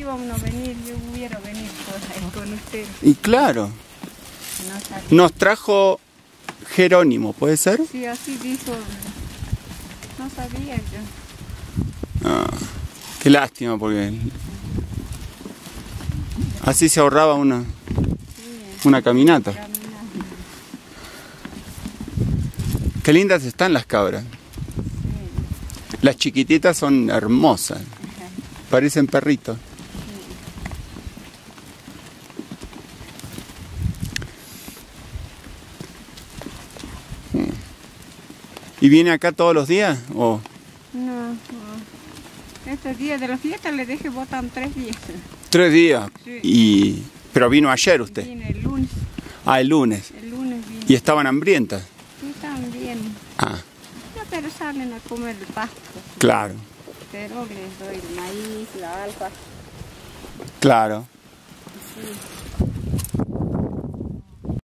íbamos a venir, yo hubiera venido con, con ustedes. Y claro, nos trajo Jerónimo, ¿puede ser? Sí, así dijo. No sabía yo. Ah, qué lástima, porque así se ahorraba una, Sí, una caminata. Qué lindas están las cabras. Las chiquititas son hermosas, parecen perritos. ¿Y viene acá todos los días? ¿O No, no. Estos días de la fiesta le dejé botan tres días. tres días? Sí. Y... Pero vino ayer usted. Vine el lunes, Ah, el lunes. el lunes vine. Y estaban hambrientas. Sí, también. Ah, No, pero salen a comer el pasto. claro, Pero les doy el maíz, la alfa. claro.